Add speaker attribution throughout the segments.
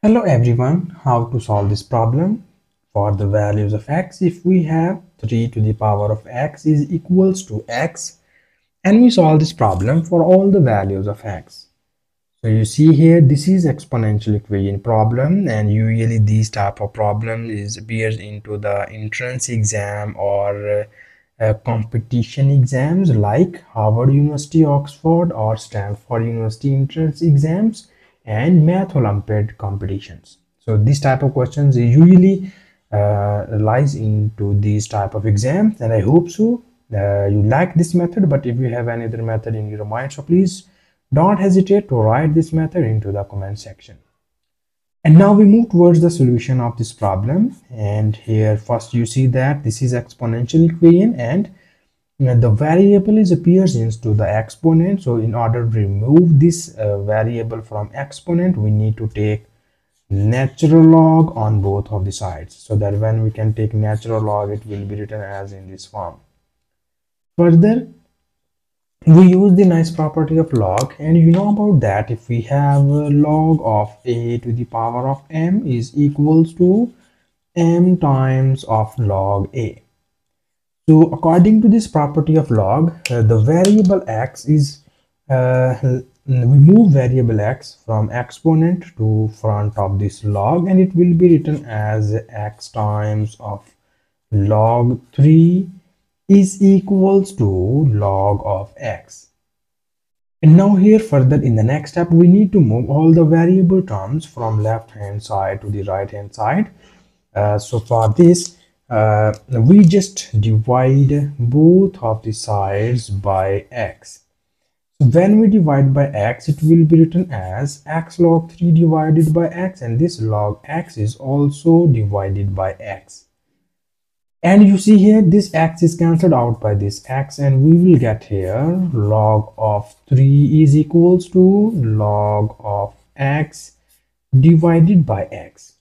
Speaker 1: Hello everyone, how to solve this problem? For the values of x if we have 3 to the power of x is equals to x and we solve this problem for all the values of x. So you see here this is exponential equation problem and usually these type of problem is appears into the entrance exam or uh, competition exams like Harvard University Oxford or Stanford University entrance exams and math olympiad competitions. So this type of questions usually uh, lies into these type of exams and i hope so uh, you like this method but if you have any other method in your mind so please don't hesitate to write this method into the comment section. And now we move towards the solution of this problem and here first you see that this is exponential equation and the variable is appears into the exponent. So in order to remove this uh, variable from exponent we need to take natural log on both of the sides so that when we can take natural log it will be written as in this form. Further we use the nice property of log and you know about that. If we have log of a to the power of m is equals to m times of log a so according to this property of log, uh, the variable x is, uh, we move variable x from exponent to front of this log and it will be written as x times of log 3 is equals to log of x. And now here further in the next step, we need to move all the variable terms from left hand side to the right hand side. Uh, so for this, uh, we just divide both of the sides by x. When we divide by x it will be written as x log 3 divided by x and this log x is also divided by x. And you see here this x is cancelled out by this x and we will get here log of 3 is equals to log of x divided by x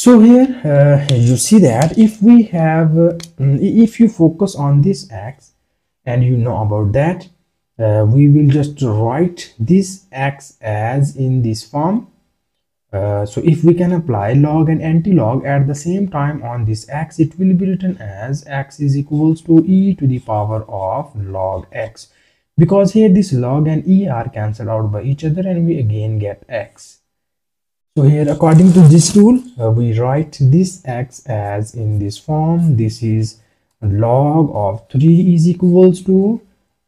Speaker 1: so here uh, you see that if we have uh, if you focus on this x and you know about that uh, we will just write this x as in this form. Uh, so if we can apply log and anti-log at the same time on this x it will be written as x is equals to e to the power of log x. Because here this log and e are cancelled out by each other and we again get x so here according to this rule uh, we write this x as in this form. This is log of 3 is equals to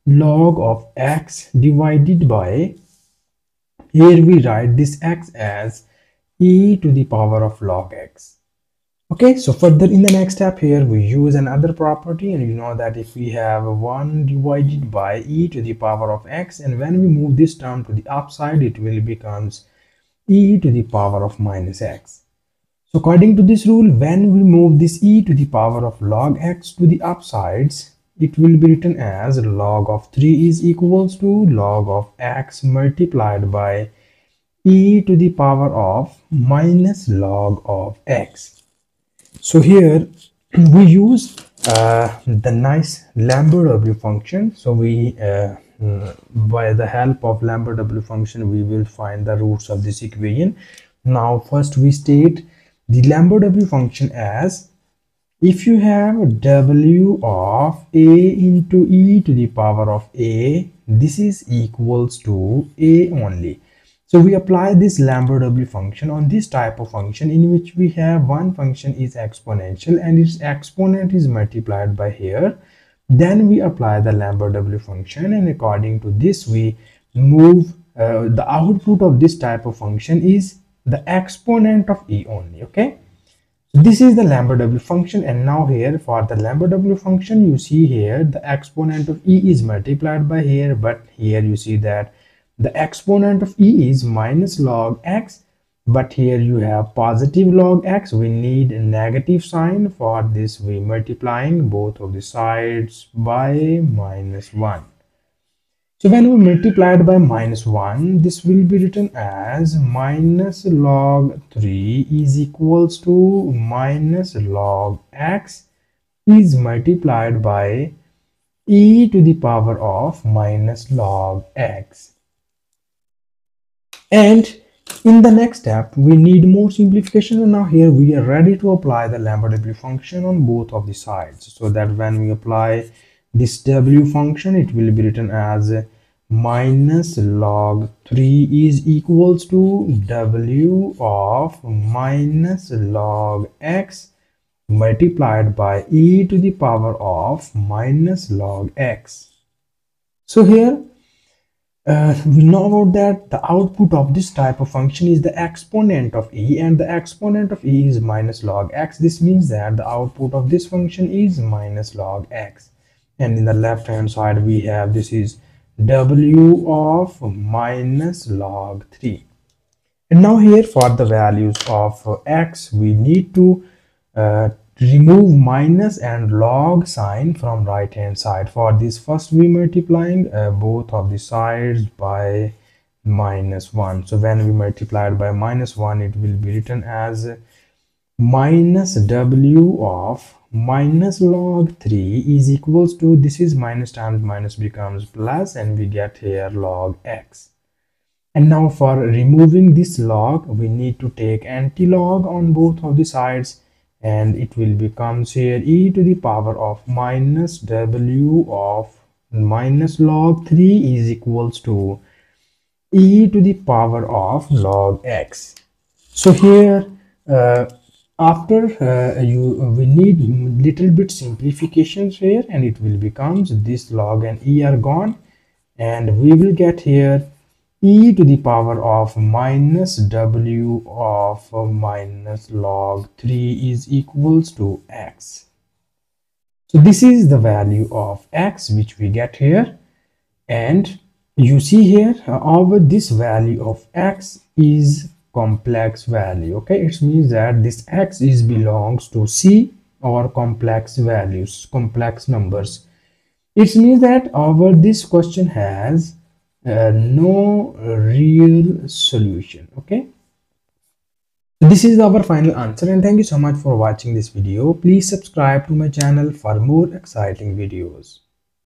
Speaker 1: log of x divided by here we write this x as e to the power of log x. Okay so further in the next step here we use another property and you know that if we have 1 divided by e to the power of x and when we move this term to the upside it will becomes e to the power of minus x. So according to this rule, when we move this e to the power of log x to the upsides, it will be written as log of 3 is equals to log of x multiplied by e to the power of minus log of x. So here we use uh, the nice Lambert W function. So we uh, Uh, by the help of Lambert w function we will find the roots of this equation. Now first we state the Lambert w function as if you have w of a into e to the power of a this is equals to a only. So we apply this Lambert w function on this type of function in which we have one function is exponential and its exponent is multiplied by here then we apply the Lambert W function and according to this we move uh, the output of this type of function is the exponent of e only okay? This is the Lambert W function and now here for the Lambert W function you see here the exponent of e is multiplied by here but here you see that the exponent of e is minus log x but here you have positive log x. We need a negative sign for this. We multiplying both of the sides by minus 1 so when we multiply it by minus 1 this will be written as minus log 3 is equals to minus log x is multiplied by e to the power of minus log x. And in the next step we need more simplification and now here we are ready to apply the Lambert w function on both of the sides so that when we apply this w function it will be written as minus log 3 is equals to w of minus log x multiplied by e to the power of minus log x. So here uh, we know about that. The output of this type of function is the exponent of e and the exponent of e is minus log x. This means that the output of this function is minus log x. And in the left hand side we have this is w of minus log 3 and now here for the values of x we need to uh, remove minus and log sign from right hand side. For this first we multiplying uh, both of the sides by minus 1 so when we multiply it by minus 1 it will be written as minus w of minus log 3 is equals to this is minus times minus becomes plus and we get here log x. And now for removing this log we need to take anti-log on both of the sides and it will becomes here e to the power of minus w of minus log 3 is equals to e to the power of log x. So here uh, after uh, you we need little bit simplifications here and it will becomes this log and e are gone. And we will get here e to the power of minus w of minus log 3 is equals to x. So this is the value of x which we get here. And you see here over this value of x is complex value. Okay it means that this x is belongs to c or complex values complex numbers. It means that our this question has uh, no real solution okay? This is our final answer and thank you so much for watching this video. Please subscribe to my channel for more exciting videos